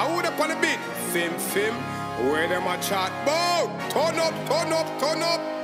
I would up on the beat. Fim, fim. Where them a chat about? Turn up, turn up, turn up.